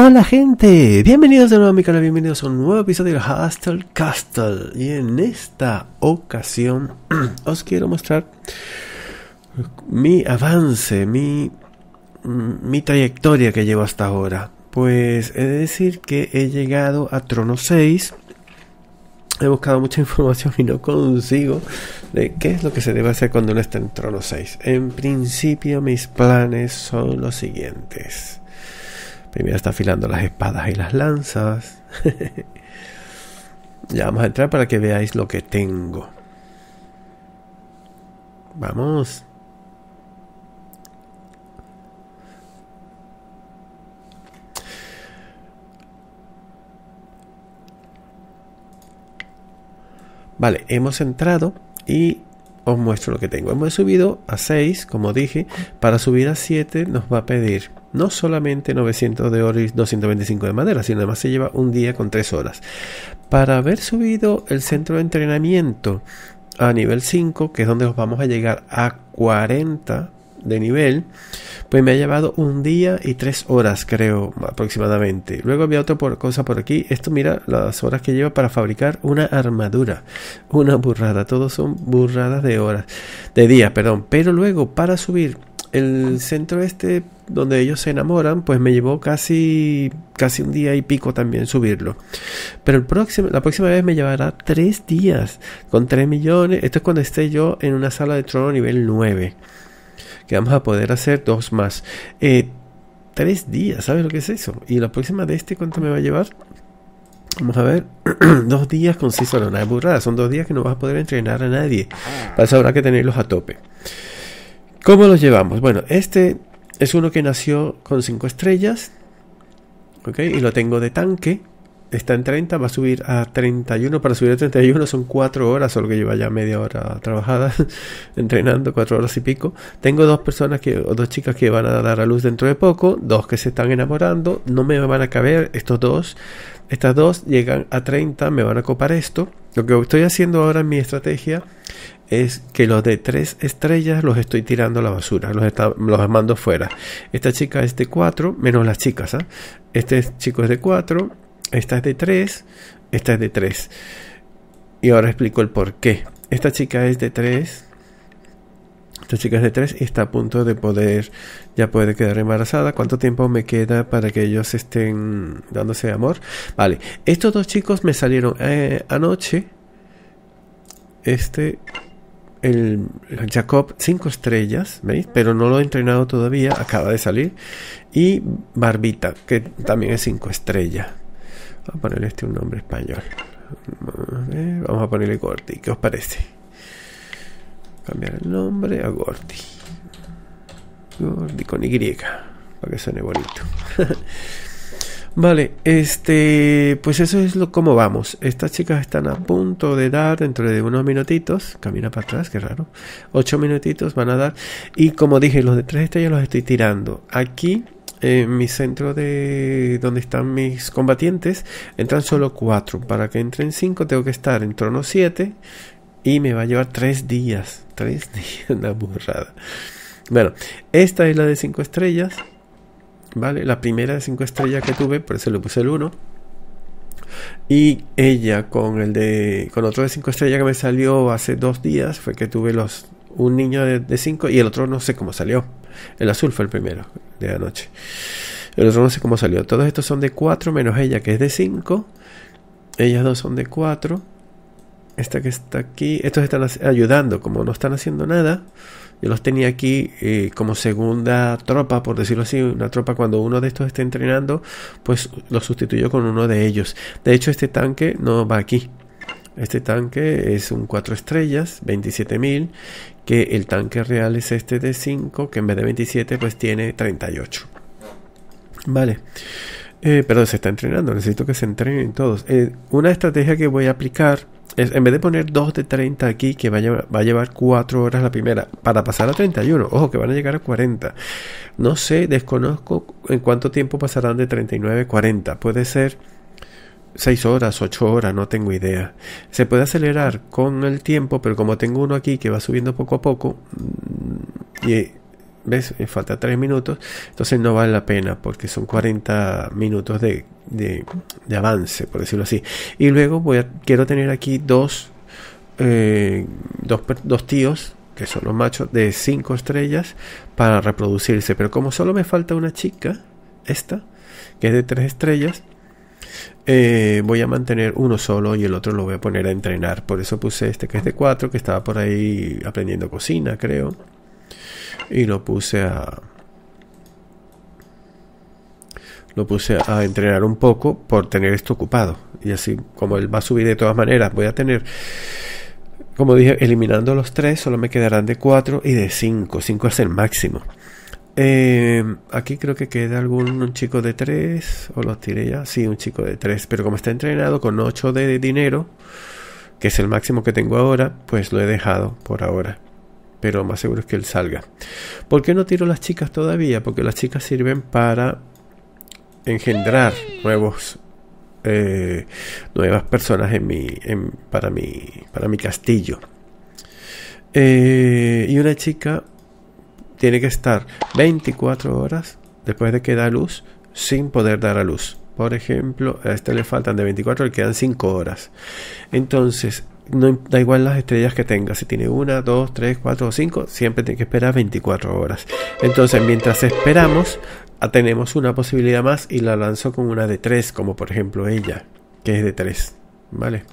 Hola gente, bienvenidos de nuevo a mi canal, bienvenidos a un nuevo episodio de Hustle Castle y en esta ocasión os quiero mostrar mi avance, mi, mi trayectoria que llevo hasta ahora. Pues he de decir que he llegado a Trono 6, he buscado mucha información y no consigo de qué es lo que se debe hacer cuando uno está en Trono 6. En principio mis planes son los siguientes. Primero está afilando las espadas y las lanzas. ya vamos a entrar para que veáis lo que tengo. Vamos. Vale, hemos entrado y os muestro lo que tengo. Hemos subido a 6, como dije. Para subir a 7 nos va a pedir no solamente 900 de oro y 225 de madera, sino además se lleva un día con 3 horas. Para haber subido el centro de entrenamiento a nivel 5, que es donde vamos a llegar a 40 de nivel, pues me ha llevado un día y tres horas, creo, aproximadamente. Luego había otra cosa por aquí. Esto, mira, las horas que lleva para fabricar una armadura. Una burrada. Todos son burradas de horas. De días, perdón. Pero luego, para subir el centro este donde ellos se enamoran, pues me llevó casi, casi un día y pico también subirlo. Pero el próximo, la próxima vez me llevará tres días con tres millones. Esto es cuando esté yo en una sala de trono nivel 9. Que vamos a poder hacer dos más. Eh, tres días, ¿sabes lo que es eso? Y la próxima de este, ¿cuánto me va a llevar? Vamos a ver, dos días con seis horas, una burrada, son dos días que no vas a poder entrenar a nadie. Para eso habrá que tenerlos a tope. ¿Cómo los llevamos? Bueno, este es uno que nació con 5 estrellas. ¿Ok? Y lo tengo de tanque. Está en 30, va a subir a 31. Para subir a 31 son 4 horas, solo que lleva ya media hora trabajada, entrenando, 4 horas y pico. Tengo dos personas que, o dos chicas que van a dar a luz dentro de poco, dos que se están enamorando. No me van a caber estos dos. Estas dos llegan a 30, me van a copar esto. Lo que estoy haciendo ahora en mi estrategia es que los de tres estrellas los estoy tirando a la basura, los, los mando fuera. Esta chica es de 4, menos las chicas. ¿ah? Este chico es de 4, esta es de 3, esta es de 3. Y ahora explico el por qué. Esta chica es de 3. Esta chica es de 3 y está a punto de poder, ya puede quedar embarazada. ¿Cuánto tiempo me queda para que ellos estén dándose amor? Vale, estos dos chicos me salieron eh, anoche. Este el Jacob 5 estrellas, ¿veis? Pero no lo he entrenado todavía, acaba de salir. Y Barbita, que también es 5 estrellas. Vamos a ponerle este un nombre español. Vamos a ponerle Gordy, ¿qué os parece? Cambiar el nombre a Gordy. Gordy con Y, para que suene bonito. Vale, este, pues eso es lo como vamos. Estas chicas están a punto de dar dentro de unos minutitos. Camina para atrás, qué raro. Ocho minutitos van a dar. Y como dije, los de tres estrellas los estoy tirando. Aquí, en mi centro de donde están mis combatientes, entran solo cuatro. Para que entren cinco, tengo que estar en trono siete. Y me va a llevar tres días. Tres días, una burrada. Bueno, esta es la de cinco estrellas. ¿vale? La primera de 5 estrellas que tuve, por eso le puse el 1. Y ella con el de con otro de 5 estrellas que me salió hace dos días fue que tuve los un niño de 5 y el otro no sé cómo salió. El azul fue el primero de anoche. El otro no sé cómo salió. Todos estos son de 4 menos ella que es de 5. Ellas dos son de 4. Esta que está aquí, estos están ayudando, como no están haciendo nada yo los tenía aquí eh, como segunda tropa, por decirlo así, una tropa cuando uno de estos esté entrenando, pues lo sustituyo con uno de ellos. De hecho, este tanque no va aquí. Este tanque es un 4 estrellas, 27.000, que el tanque real es este de 5, que en vez de 27 pues tiene 38. Vale. Eh, perdón, se está entrenando, necesito que se entrenen todos. Eh, una estrategia que voy a aplicar en vez de poner 2 de 30 aquí, que va a, llevar, va a llevar 4 horas la primera, para pasar a 31, ojo que van a llegar a 40. No sé, desconozco en cuánto tiempo pasarán de 39 a 40. Puede ser 6 horas, 8 horas, no tengo idea. Se puede acelerar con el tiempo, pero como tengo uno aquí que va subiendo poco a poco, mm, y ¿Ves? Me falta 3 minutos. Entonces no vale la pena porque son 40 minutos de, de, avance, por decirlo así. Y luego voy quiero tener aquí dos, eh, dos, dos tíos que son los machos de 5 estrellas para reproducirse. Pero como solo me falta una chica, esta, que es de 3 estrellas, eh, voy a mantener uno solo y el otro lo voy a poner a entrenar. Por eso puse este que es de 4, que estaba por ahí aprendiendo cocina, creo. Y lo puse a... Lo puse a entrenar un poco por tener esto ocupado. Y así, como él va a subir de todas maneras, voy a tener como dije, eliminando los 3, solo me quedarán de 4 y de 5. 5 es el máximo. Eh, aquí creo que queda algún chico de 3, o los tiré ya. Sí, un chico de 3, pero como está entrenado con 8 de dinero, que es el máximo que tengo ahora, pues lo he dejado por ahora. Pero más seguro es que él salga. ¿Por qué no tiro las chicas todavía? Porque las chicas sirven para engendrar nuevos eh, nuevas personas en mi, para, mi, para mi castillo. Eh, y una chica tiene que estar 24 horas después de que da luz sin poder dar a luz. Por ejemplo, a este le faltan de 24 y quedan 5 horas. Entonces, no da igual las estrellas que tenga. Si tiene una, dos, tres, cuatro o cinco, siempre tiene que esperar 24 horas. Entonces, mientras esperamos, ah, tenemos una posibilidad más y la lanzo con una de 3, como por ejemplo ella, que es de 3. ¿Vale?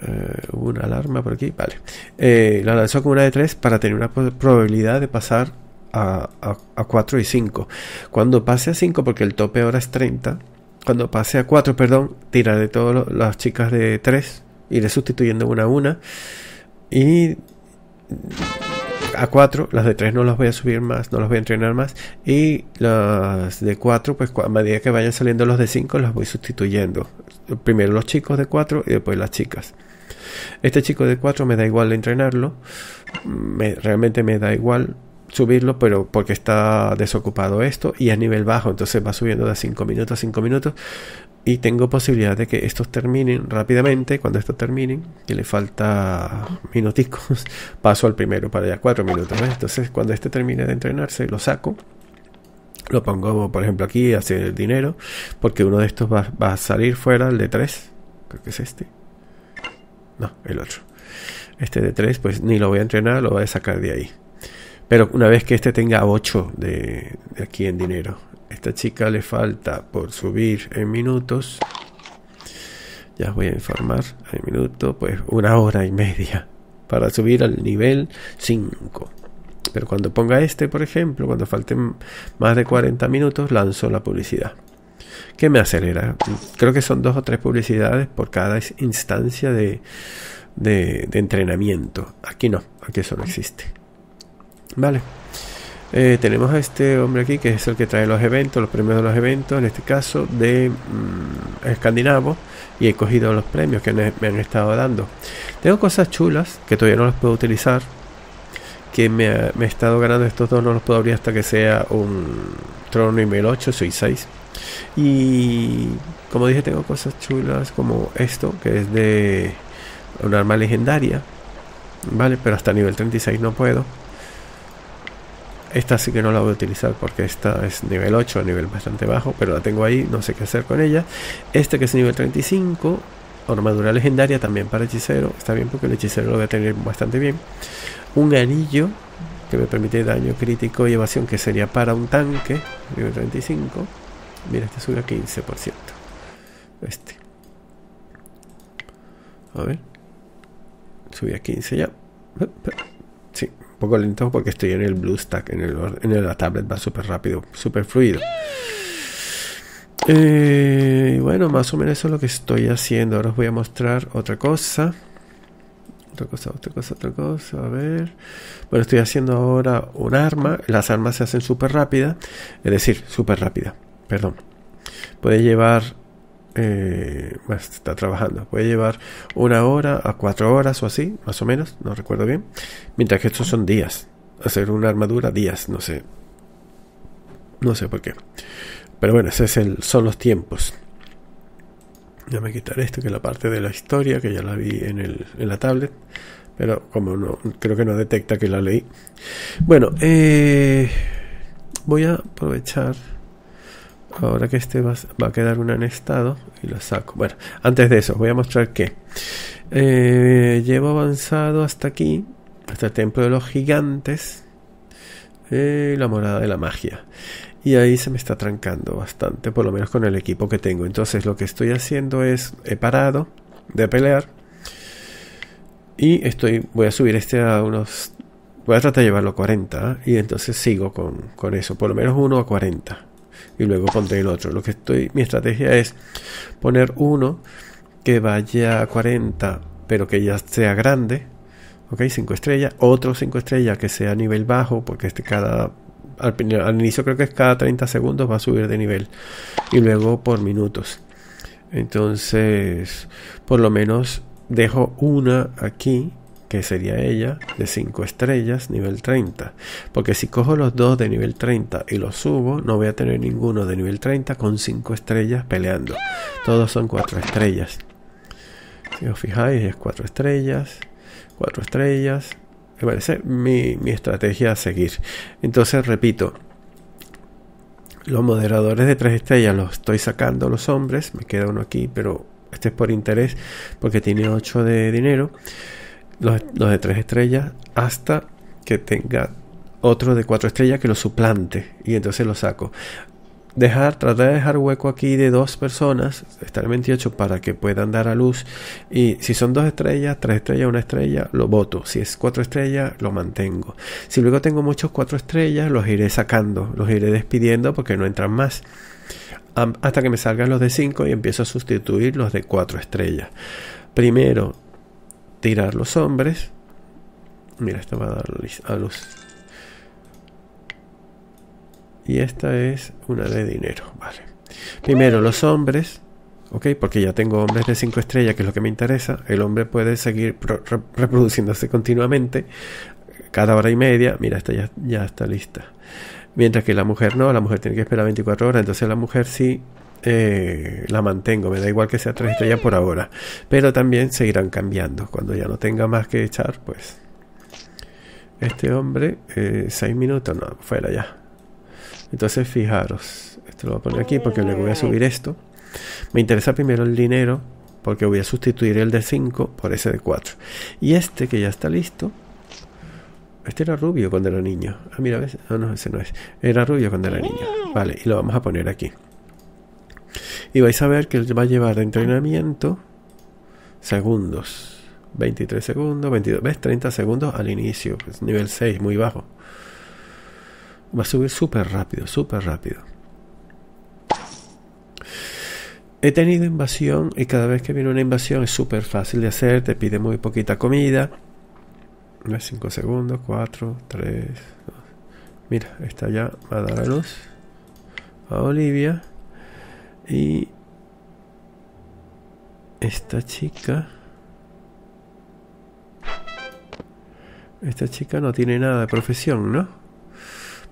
Eh, una alarma por aquí, vale. Eh, la lanzó con una de 3 para tener una probabilidad de pasar a, a, 4 y 5. Cuando pase a 5, porque el tope ahora es 30, cuando pase a 4, perdón, de todas las chicas de 3, iré sustituyendo una a una. Y a 4, las de 3 no las voy a subir más, no las voy a entrenar más. Y las de 4, pues a medida que vayan saliendo los de 5, las voy sustituyendo. Primero los chicos de 4 y después las chicas. Este chico de 4 me da igual entrenarlo, me, realmente me da igual subirlo, pero porque está desocupado esto y a nivel bajo, entonces va subiendo de 5 minutos a 5 minutos y tengo posibilidad de que estos terminen rápidamente. Cuando estos terminen, que le falta minuticos, paso al primero para ya 4 minutos. Entonces, cuando este termine de entrenarse, lo saco. Lo pongo, por ejemplo, aquí, hacer el dinero, porque uno de estos va, va a salir fuera, el de 3, creo que es este. No, el otro. Este de 3, pues ni lo voy a entrenar, lo voy a sacar de ahí. Pero una vez que este tenga 8 de, aquí en dinero. Esta chica le falta por subir en minutos. Ya os voy a informar. En minutos, pues una hora y media. Para subir al nivel 5. Pero cuando ponga este, por ejemplo, cuando falten más de 40 minutos, lanzo la publicidad. ¿Qué me acelera? Creo que son dos o tres publicidades por cada instancia de, de, entrenamiento. Aquí no, aquí eso no existe. Vale. Eh, tenemos a este hombre aquí que es el que trae los eventos, los premios de los eventos, en este caso de mm, escandinavo, y he cogido los premios que me, han estado dando. Tengo cosas chulas que todavía no las puedo utilizar, que me, he estado ganando estos dos, no los puedo abrir hasta que sea un trono nivel 8, soy 6. Y como dije, tengo cosas chulas como esto, que es de un arma legendaria. Vale, pero hasta nivel 36 no puedo. Esta sí que no la voy a utilizar porque esta es nivel 8, nivel bastante bajo, pero la tengo ahí, no sé qué hacer con ella. Este que es nivel 35, armadura legendaria también para hechicero, está bien porque el hechicero lo voy a tener bastante bien. Un anillo que me permite daño crítico y evasión que sería para un tanque, nivel 35. Mira, este sube a 15%. Este. A ver. Subí a 15 ya. Poco lento porque estoy en el BlueStack. En, el, en la tablet va súper rápido, súper fluido. Eh, bueno, más o menos eso es lo que estoy haciendo. Ahora os voy a mostrar otra cosa. Otra cosa, otra cosa, otra cosa. A ver. Bueno, estoy haciendo ahora un arma. Las armas se hacen súper rápidas. Es decir, súper rápida perdón, puede llevar, eh, está trabajando, puede llevar una hora a cuatro horas o así, más o menos, no recuerdo bien, mientras que estos son días, hacer una armadura días, no sé, no sé por qué, pero bueno, ese es el, son los tiempos. Ya me quitaré esto, que es la parte de la historia, que ya la vi en, el, en la tablet. Pero como no, creo que no detecta que la leí. Bueno, eh, voy a aprovechar ahora que este va, a quedar una en estado y lo saco. Bueno, antes de eso, voy a mostrar que eh, llevo avanzado hasta aquí, hasta el templo de los gigantes, eh, la morada de la magia. Y ahí se me está trancando bastante, por lo menos con el equipo que tengo. Entonces lo que estoy haciendo es, he parado de pelear y estoy, voy a subir este a unos, voy a tratar de llevarlo a 40 y entonces sigo con, con eso, por lo menos uno a 40 y luego pondré el otro. Lo que estoy, mi estrategia es poner uno que vaya a 40, pero que ya sea grande, ok, 5 estrellas, otro 5 estrellas que sea nivel bajo, porque este cada al, al, inicio creo que es cada 30 segundos va a subir de nivel y luego por minutos. Entonces, por lo menos dejo una aquí que sería ella, de 5 estrellas, nivel 30. Porque si cojo los dos de nivel 30 y los subo, no voy a tener ninguno de nivel 30 con 5 estrellas peleando. Todos son 4 estrellas. Si os fijáis, es 4 estrellas, 4 estrellas. Me parece mi, mi estrategia a seguir. Entonces, repito, los moderadores de 3 estrellas los estoy sacando los hombres. Me queda uno aquí, pero este es por interés porque tiene 8 de dinero los, de tres estrellas hasta que tenga otro de cuatro estrellas que lo suplante y entonces lo saco. Dejar, tratar de dejar hueco aquí de dos personas, estar en 28 para que puedan dar a luz. Y si son dos estrellas, tres estrellas, una estrella, lo voto. Si es cuatro estrellas, lo mantengo. Si luego tengo muchos cuatro estrellas, los iré sacando, los iré despidiendo porque no entran más. hasta que me salgan los de cinco y empiezo a sustituir los de cuatro estrellas. Primero tirar los hombres. Mira, esto va a dar a luz. Y esta es una de dinero, vale. Primero los hombres, ok, porque ya tengo hombres de 5 estrellas, que es lo que me interesa. El hombre puede seguir reproduciéndose continuamente, cada hora y media. Mira, esta ya, ya está lista. Mientras que la mujer no, la mujer tiene que esperar 24 horas. Entonces la mujer sí eh, la mantengo, me da igual que sea tres estrellas por ahora, pero también seguirán cambiando. Cuando ya no tenga más que echar, pues este hombre, eh, seis minutos, no, fuera ya. Entonces fijaros, esto lo voy a poner aquí porque luego voy a subir esto. Me interesa primero el dinero porque voy a sustituir el de 5 por ese de 4. Y este que ya está listo, este era rubio cuando era niño. Ah, mira. No, no, ese no es. Era rubio cuando era niño. Vale, y lo vamos a poner aquí. Y vais a ver que va a llevar de entrenamiento segundos. 23 segundos, 22, ¿ves? 30 segundos al inicio, nivel 6, muy bajo. Va a subir súper rápido, súper rápido. He tenido invasión y cada vez que viene una invasión es súper fácil de hacer, te pide muy poquita comida. 5 segundos, 4, 3, Mira, esta ya va a dar a luz a Olivia. Y esta chica... Esta chica no tiene nada de profesión, ¿no?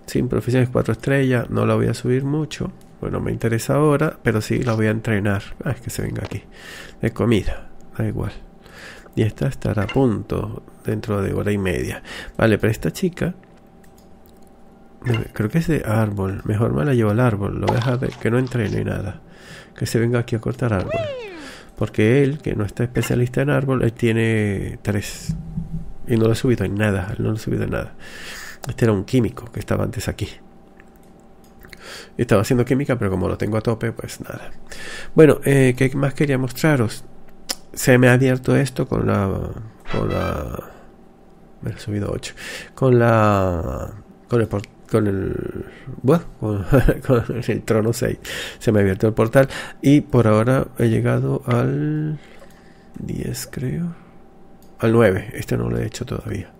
Sin profesión es cuatro estrellas, no la voy a subir mucho. Bueno, me interesa ahora, pero sí la voy a entrenar. Ah, es que se venga aquí. De comida, da igual. Y esta estará a punto dentro de hora y media. Vale, pero esta chica Creo que es de árbol. Mejor me la llevo al árbol. Lo voy a de, que no entrene nada. Que se venga aquí a cortar árbol. Porque él, que no está especialista en árbol, él tiene tres. Y no lo he subido en nada. no lo he subido en nada. Este era un químico que estaba antes aquí. Estaba haciendo química, pero como lo tengo a tope, pues nada. Bueno, eh, ¿qué más quería mostraros? Se me ha abierto esto con la. Con la. Me he subido 8. Con la. Con el portal con el bueno, con, el trono 6 se me ha abierto el portal. Y por ahora he llegado al 10 creo. Al 9 este no lo he hecho todavía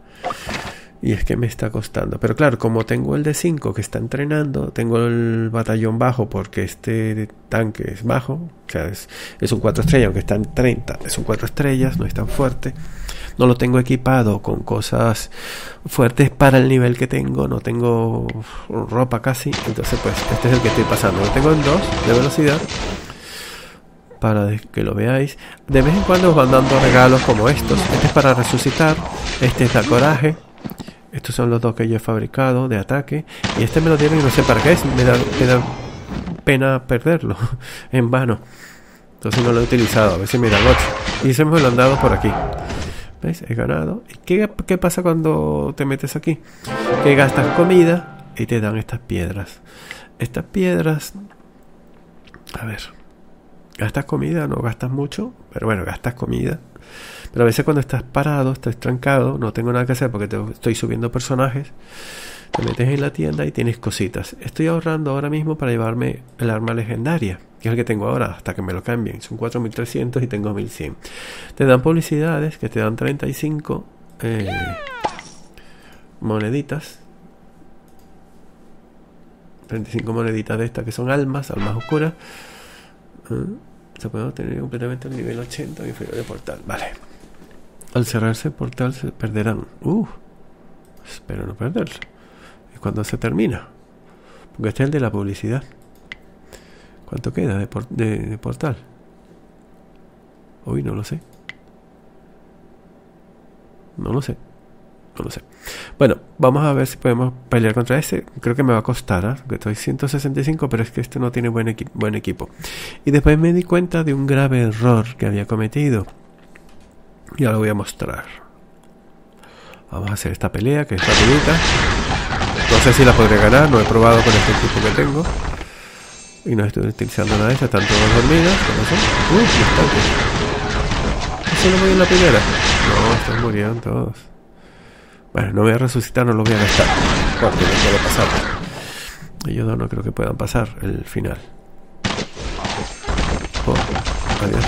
y es que me está costando pero claro como tengo el de 5 que está entrenando tengo el batallón bajo porque este tanque es bajo o sea es, un 4 estrellas aunque está en 30 es un 4 estrellas no es tan fuerte no lo tengo equipado con cosas fuertes para el nivel que tengo, no tengo ropa casi, entonces pues este es el que estoy pasando, lo tengo en 2 de velocidad para que lo veáis. De vez en cuando os van dando regalos como estos. Este es para resucitar, este es la coraje. Estos son los dos que yo he fabricado de ataque. Y este me lo dieron y no sé para qué es. Me da, pena perderlo en vano. Entonces no lo he utilizado. A ver si me dan 8. Y se me lo han dado por aquí. ¿Veis? He ganado. ¿Y qué, qué pasa cuando te metes aquí? Que gastas comida y te dan estas piedras. Estas piedras... A ver. Gastas comida, no gastas mucho, pero bueno, gastas comida. Pero a veces cuando estás parado, estás trancado, no tengo nada que hacer porque te estoy subiendo personajes, te metes en la tienda y tienes cositas. Estoy ahorrando ahora mismo para llevarme el arma legendaria, que es el que tengo ahora, hasta que me lo cambien. Son 4300 y tengo 1100. Te dan publicidades que te dan 35 eh, moneditas 35 moneditas de estas que son almas, almas oscuras. ¿Eh? Se puede obtener completamente el nivel 80 inferior de portal. Vale. Al cerrarse el portal se perderán. Uh, espero no perderlo. ¿Y cuándo se termina? Porque este es el de la publicidad. ¿Cuánto queda de, de portal? Hoy no lo sé. No lo sé. No lo sé. Bueno, vamos a ver si podemos pelear contra este. Creo que me va a costar, ¿eh? que estoy 165, pero es que este no tiene buen, equipo. Y después me di cuenta de un grave error que había cometido. Ya lo voy a mostrar. Vamos a hacer esta pelea que es rapidita. No sé si la podré ganar, no he probado con este equipo que tengo. Y no estoy utilizando nada de esto, están todos dormidos. Uh, Solo voy en la primera. No, están murieron todos. Bueno, no voy a resucitar, no lo voy a gastar. Porque no puedo pasar. Ellos no creo que puedan pasar el final. Oh, adiós.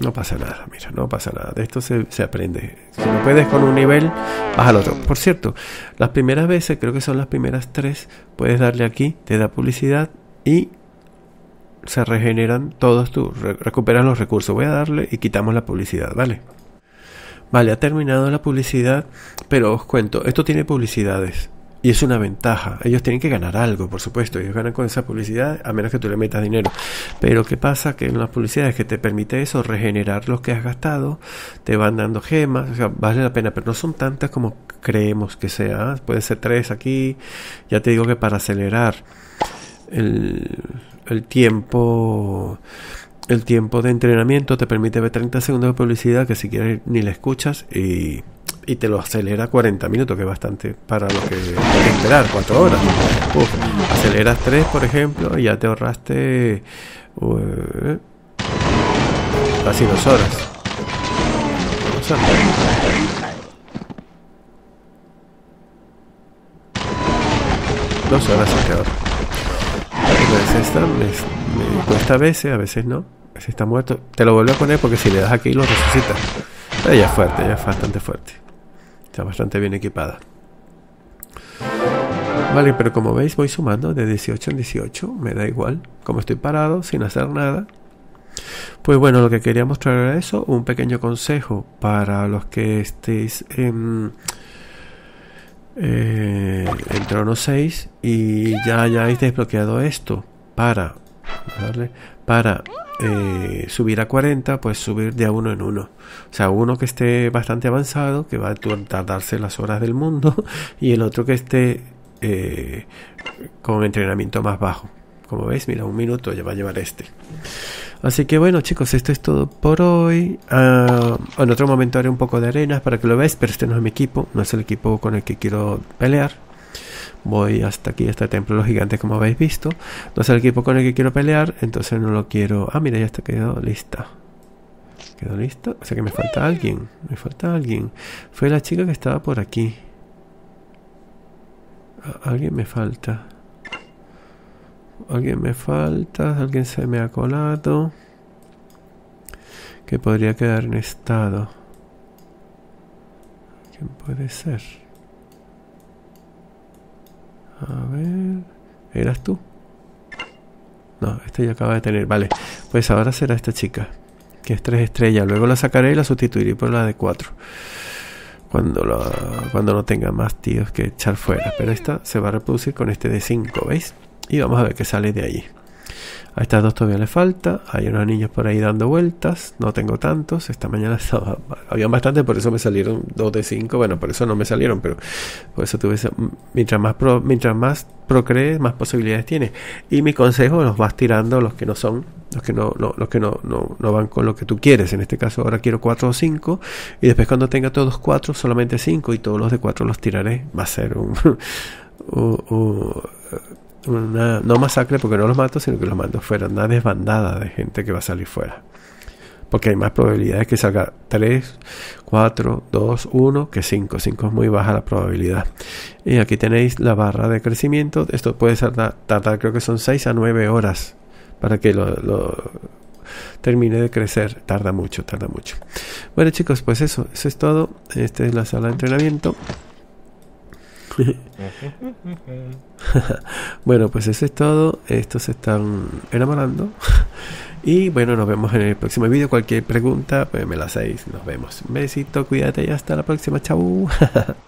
No pasa nada, mira, no pasa nada. De esto se, se, aprende. Si no puedes con un nivel, vas al otro. Por cierto, las primeras veces, creo que son las primeras tres, puedes darle aquí, te da publicidad y se regeneran todos tus, recuperas los recursos. Voy a darle y quitamos la publicidad, ¿vale? Vale, ha terminado la publicidad, pero os cuento, esto tiene publicidades. Y es una ventaja. Ellos tienen que ganar algo, por supuesto. Ellos ganan con esa publicidad, a menos que tú le metas dinero. Pero ¿qué pasa? Que en las publicidades que te permite eso, regenerar lo que has gastado, te van dando gemas, o sea, vale la pena, pero no son tantas como creemos que sea. Puede ser tres aquí. Ya te digo que para acelerar el, el tiempo el tiempo de entrenamiento te permite ver 30 segundos de publicidad que si quieres ni la escuchas y, y te lo acelera a 40 minutos, que es bastante para lo que hay que esperar, 4 horas. aceleras 3, por ejemplo, y ya te ahorraste uh, casi 2 horas. Dos horas se te ahorra. esta me, me cuesta a veces, a veces no si está muerto, te lo vuelvo a poner porque si le das aquí lo resucita. ella es fuerte, ella es bastante fuerte. Está bastante bien equipada. Vale, pero como veis voy sumando de 18 en 18, me da igual. Como estoy parado, sin hacer nada. Pues bueno, lo que quería mostrar era eso, un pequeño consejo para los que estéis en, eh, Trono 6 y ya hayáis desbloqueado esto para, ¿vale? para eh, subir a 40, pues subir de a uno en uno. O sea, uno que esté bastante avanzado, que va a tardarse las horas del mundo, y el otro que esté eh, con entrenamiento más bajo. Como veis, mira, un minuto ya va a llevar este. Así que bueno chicos, esto es todo por hoy. Ah, en otro momento haré un poco de arenas para que lo veáis, pero este no es mi equipo, no es el equipo con el que quiero pelear voy hasta aquí, este templo los gigantes como habéis visto. No es el equipo con el que quiero pelear, entonces no lo quiero... Ah, mira, ya está quedó lista. Quedó listo. O sea que me falta alguien. Me falta alguien. Fue la chica que estaba por aquí. Alguien me falta. Alguien me falta. Alguien se me ha colado. Que podría quedar en estado. ¿Quién puede ser? A ver. ¿Eras tú? No, este ya acaba de tener. Vale, pues ahora será esta chica. Que es 3 estrellas. Luego la sacaré y la sustituiré por la de 4. Cuando, la, cuando no tenga más tíos que echar fuera. Pero esta se va a reproducir con este de 5, ¿veis? Y vamos a ver qué sale de ahí. A estas dos todavía le falta. Hay unos niños por ahí dando vueltas. No tengo tantos. Esta mañana había bastante, por eso me salieron dos de cinco. Bueno, por eso no me salieron, pero por eso tuve. Mientras más, pro, mientras más procrees, más posibilidades tienes. Y mi consejo los vas tirando los que no son, los que no, no los que no, no, no, van con lo que tú quieres. En este caso, ahora quiero cuatro o cinco. Y después, cuando tenga todos cuatro, solamente cinco. Y todos los de cuatro los tiraré. Va a ser un. una, no masacre porque no los mato, sino que los mando fuera, una desbandada de gente que va a salir fuera. Porque hay más probabilidades que salga 3, 4, 2, 1 que 5. 5 es muy baja la probabilidad. Y aquí tenéis la barra de crecimiento. Esto puede tardar, creo que son 6 a 9 horas para que lo, lo termine de crecer. Tarda mucho, tarda mucho. Bueno chicos, pues eso, eso es todo. Esta es la sala de entrenamiento. bueno, pues eso es todo. Estos se están enamorando. y bueno, nos vemos en el próximo vídeo. Cualquier pregunta, pues me la hacéis. Nos vemos. Un besito, cuídate y hasta la próxima. Chau.